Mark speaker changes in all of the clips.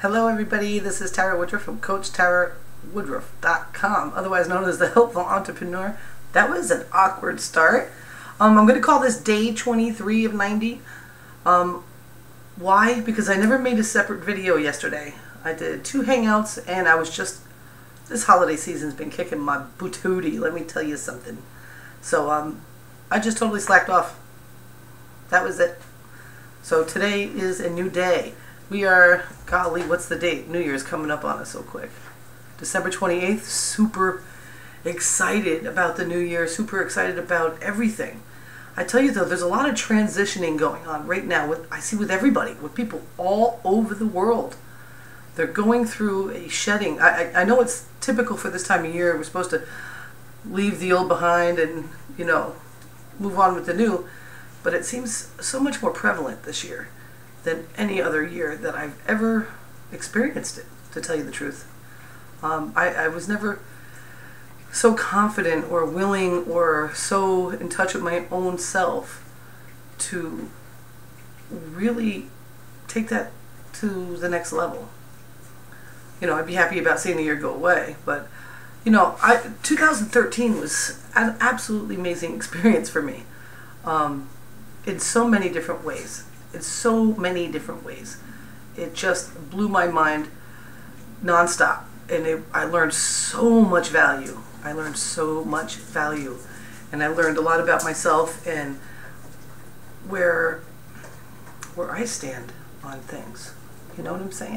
Speaker 1: Hello everybody, this is Tara Woodruff from CoachTaraWoodruff.com, otherwise known as the Helpful Entrepreneur. That was an awkward start. Um, I'm going to call this day 23 of 90. Um, why? Because I never made a separate video yesterday. I did two hangouts and I was just, this holiday season's been kicking my booty, let me tell you something. So um, I just totally slacked off. That was it. So today is a new day. We are, golly, what's the date? New Year's coming up on us so quick. December 28th, super excited about the new year, super excited about everything. I tell you though, there's a lot of transitioning going on right now. With I see with everybody, with people all over the world. They're going through a shedding. I, I, I know it's typical for this time of year. We're supposed to leave the old behind and, you know, move on with the new. But it seems so much more prevalent this year than any other year that I've ever experienced it, to tell you the truth. Um, I, I was never so confident or willing or so in touch with my own self to really take that to the next level. You know, I'd be happy about seeing the year go away, but you know, I 2013 was an absolutely amazing experience for me, um, in so many different ways in so many different ways. It just blew my mind nonstop. And it, I learned so much value. I learned so much value. And I learned a lot about myself and where where I stand on things. You know what I'm saying?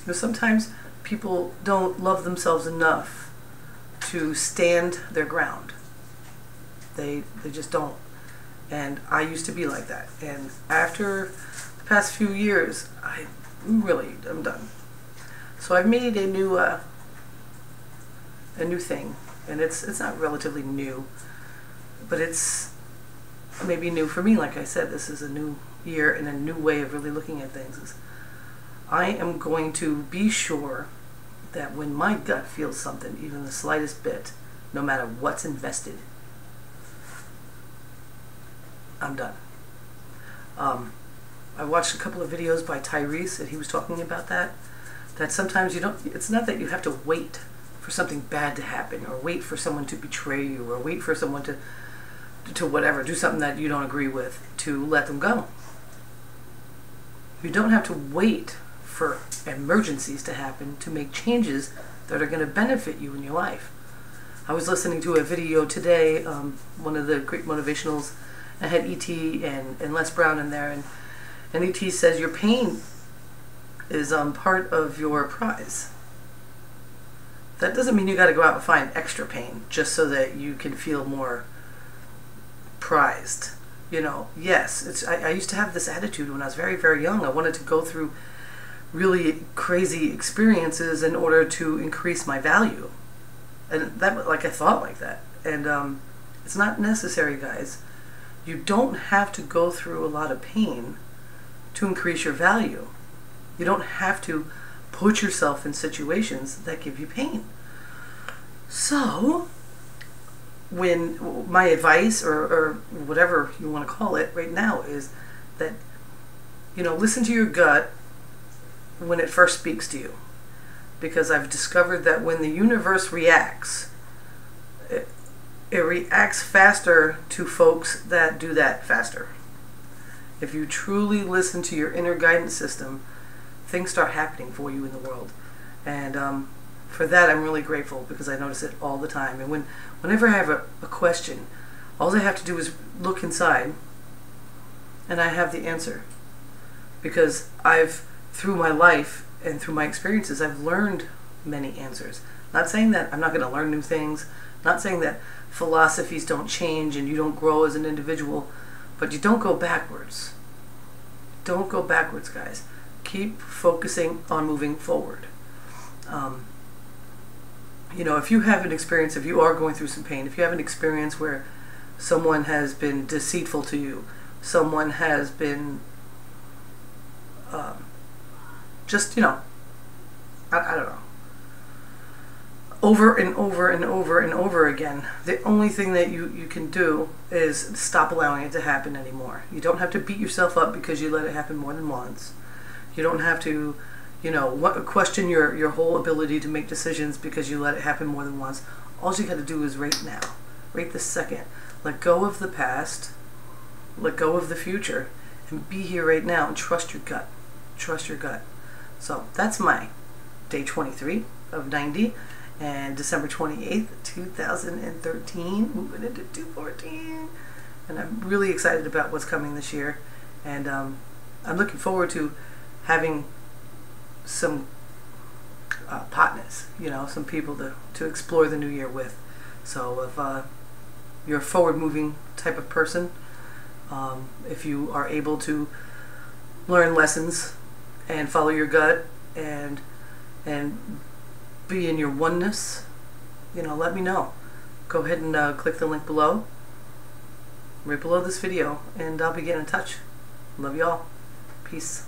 Speaker 1: You know, sometimes people don't love themselves enough to stand their ground. They they just don't. And I used to be like that. And after the past few years, I really am done. So I've made a new uh, a new thing, and it's it's not relatively new, but it's maybe new for me. Like I said, this is a new year and a new way of really looking at things. Is I am going to be sure that when my gut feels something, even the slightest bit, no matter what's invested, I'm done. Um, I watched a couple of videos by Tyrese and he was talking about that. That sometimes you don't, it's not that you have to wait for something bad to happen or wait for someone to betray you or wait for someone to, to whatever, do something that you don't agree with to let them go. You don't have to wait for emergencies to happen to make changes that are going to benefit you in your life. I was listening to a video today, um, one of the great motivationals I had ET and, and Les Brown in there, and, and ET says your pain is um, part of your prize. That doesn't mean you got to go out and find extra pain just so that you can feel more prized. You know, yes, it's. I, I used to have this attitude when I was very, very young. I wanted to go through really crazy experiences in order to increase my value, and that like I thought like that, and um, it's not necessary, guys. You don't have to go through a lot of pain to increase your value. You don't have to put yourself in situations that give you pain. So, when my advice or, or whatever you want to call it right now is that, you know, listen to your gut when it first speaks to you. Because I've discovered that when the universe reacts, it reacts faster to folks that do that faster. If you truly listen to your inner guidance system, things start happening for you in the world. And um, for that, I'm really grateful because I notice it all the time. And when, whenever I have a, a question, all I have to do is look inside and I have the answer. Because I've, through my life and through my experiences, I've learned many answers. Not saying that I'm not going to learn new things, not saying that philosophies don't change and you don't grow as an individual, but you don't go backwards. Don't go backwards, guys. Keep focusing on moving forward. Um, you know, if you have an experience, if you are going through some pain, if you have an experience where someone has been deceitful to you, someone has been um, just, you know, I, I don't know, over and over and over and over again, the only thing that you, you can do is stop allowing it to happen anymore. You don't have to beat yourself up because you let it happen more than once. You don't have to, you know, what, question your, your whole ability to make decisions because you let it happen more than once. All you got to do is right now, right this second. Let go of the past, let go of the future, and be here right now and trust your gut. Trust your gut. So that's my day 23 of 90 and December 28th, 2013, moving into 214. And I'm really excited about what's coming this year. And um, I'm looking forward to having some uh, partners, you know, some people to, to explore the new year with. So if uh, you're a forward-moving type of person, um, if you are able to learn lessons and follow your gut and and be in your oneness, you know, let me know. Go ahead and uh, click the link below, right below this video, and I'll be getting in touch. Love y'all. Peace.